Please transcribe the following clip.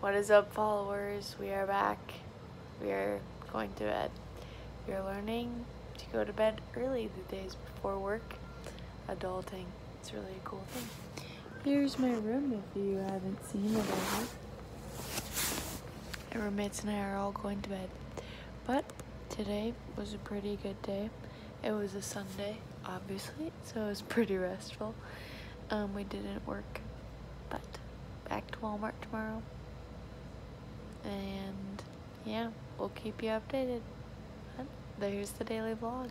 What is up, followers? We are back. We are going to bed. We are learning to go to bed early the days before work. Adulting. It's really a cool thing. Here's my room if you haven't seen it already. My roommates and I are all going to bed. But today was a pretty good day. It was a Sunday, obviously, so it was pretty restful. Um, we didn't work, but back to Walmart tomorrow. Yeah, we'll keep you updated. There's the daily vlog.